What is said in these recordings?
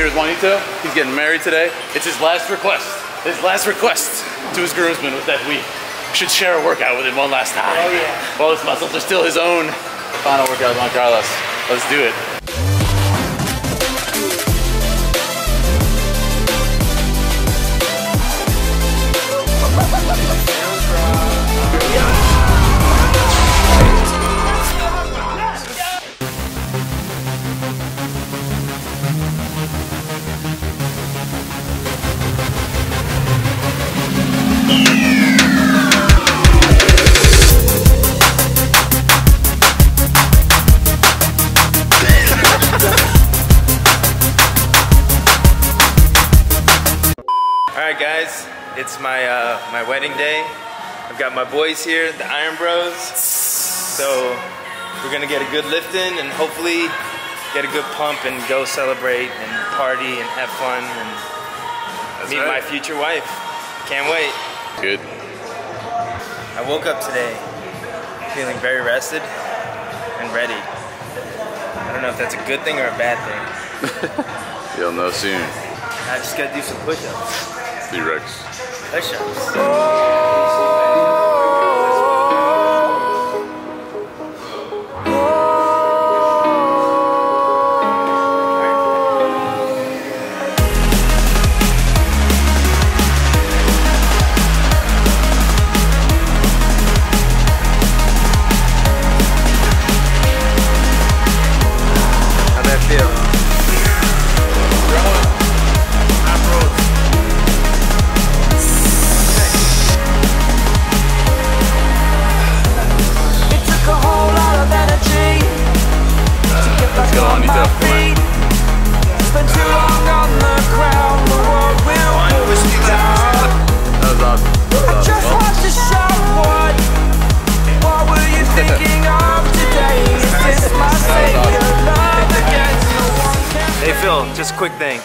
here with Juanito. He's getting married today. It's his last request. His last request to his groomsmen was that we should share a workout with him one last time. Oh, yeah. While his muscles are still his own. Final workout with Juan Carlos. Let's do it. It's my uh, my wedding day. I've got my boys here, the Iron Bros. So we're gonna get a good lift in and hopefully get a good pump and go celebrate and party and have fun and That's meet right. my future wife. Can't wait. Good. I woke up today feeling very rested and ready. I don't know if that's a good thing or a bad thing. You'll know soon. I just gotta do some push-ups. T-Rex. Push-ups. How'd just a quick thing.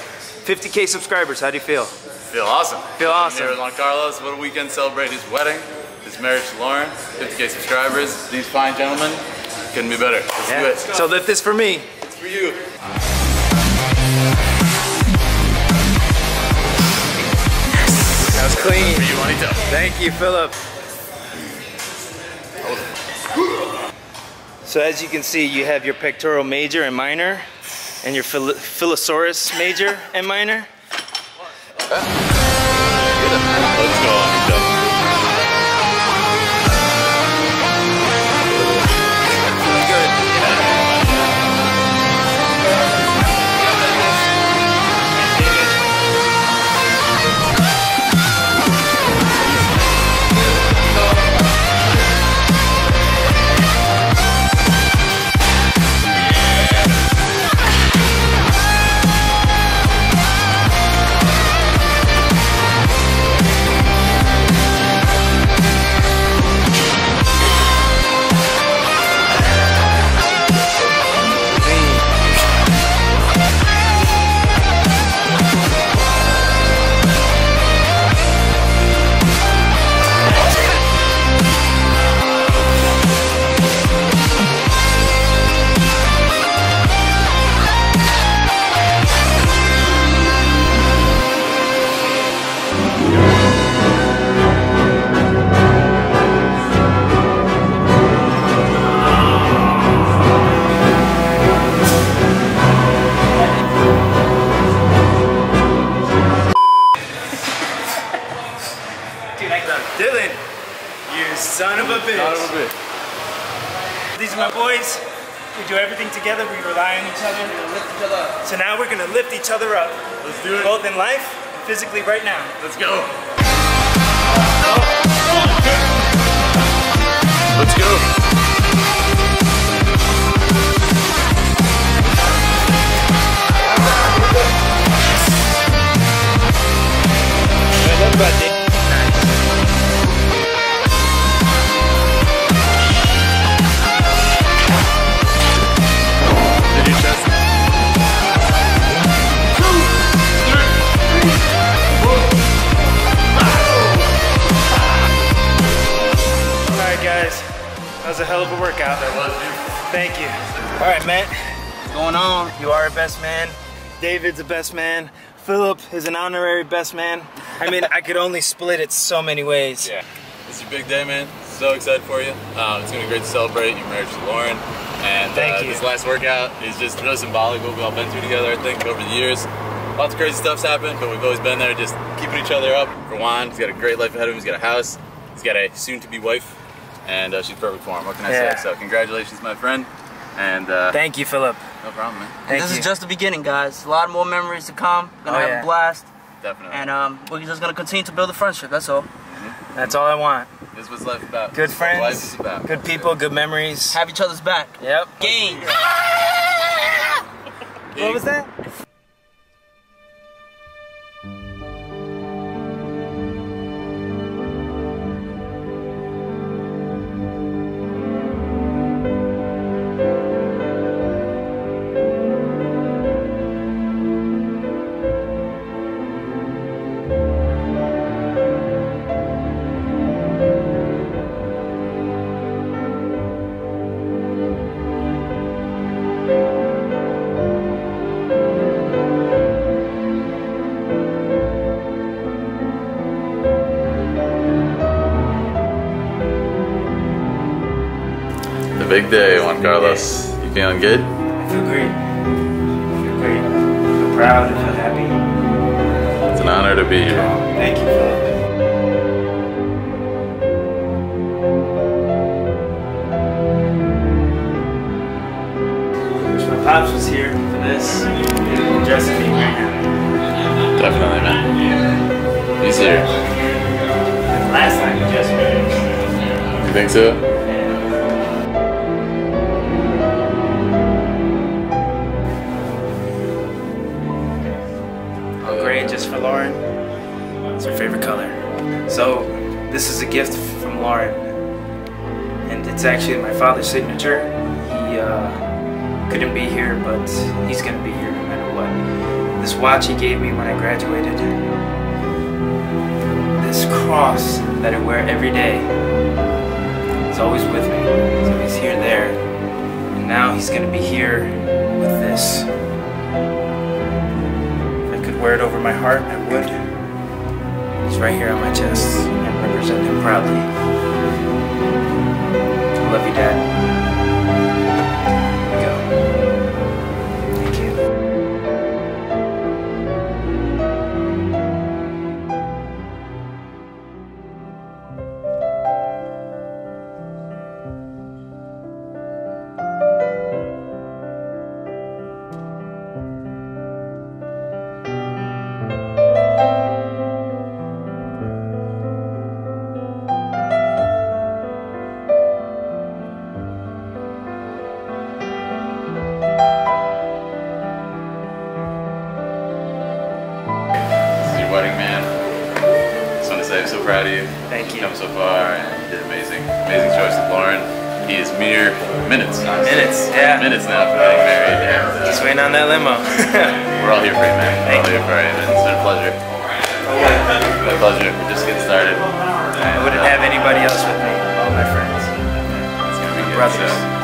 50k subscribers, how do you feel? Feel awesome. Feel awesome. Here with Juan Carlos. What a weekend celebrate his wedding, his marriage to Lauren, 50k subscribers. These fine gentlemen couldn't be better. Let's do it. So lift this for me. It's for you. That was clean. You. Thank you, Philip. So as you can see, you have your pectoral major and minor, and your phil- phyllosaurus major and minor. Let's go, my boys. We do everything together. We rely on each other. So now we're gonna lift each other up, Let's do it. both in life and physically right now. Let's go. Let's go. That was a hell of a workout. That was beautiful. Thank you. All right, Matt. What's going on? You are a best man. David's a best man. Philip is an honorary best man. I mean, I could only split it so many ways. Yeah. It's your big day, man. So excited for you. Um, it's gonna be great to celebrate your marriage to Lauren. And Thank uh, you. this last workout is just really symbolic what we've all been through together, I think, over the years. Lots of crazy stuff's happened, but we've always been there just keeping each other up. For Juan, he's got a great life ahead of him. He's got a house. He's got a soon-to-be wife. And uh, she's perfect for him. What can I Yeah. say? So congratulations, my friend. And uh, Thank you, Philip. no problem, man. Thank this you. is just the beginning, guys. A lot more memories to come. Gonna Oh, have yeah. a blast, Definitely. and um, we're just gonna continue to build a friendship. That's all. That's all I want. this is what life about. Good This is what Life is about. good people, good memories. Have each other's back. Yep. Gang. What was that? Big day, Juan Carlos. You feeling good? I feel great. I feel great. I feel proud. I feel happy. It's an honor to be here. Thank you, Philip. Wish my pops was here for this. He'd be dressing me right now. Definitely, man. He's here. Last time me. You think so? Lauren. It's her favorite color. So, this is a gift from Lauren. And it's actually my father's signature. He uh, couldn't be here, but he's gonna be here no matter what. This watch he gave me when I graduated. This cross that I wear every day. It's always with me. So he's here there. And now he's gonna be here with this. Could wear it over my heart, I would. It's right here on my chest and represent him proudly. Just want to say I'm so proud of you. Thank you. You've come so far and did amazing. Amazing choice with Lauren. He is mere minutes. Minutes, yeah. Minutes now from getting married. And, uh, Just waiting on that limo. we're all here for you, man. We're Thank all here for you. and It's been a pleasure. It's been a pleasure. We're just getting started. I wouldn't have anybody else with me. All my friends. It's gonna be good. brothers. So,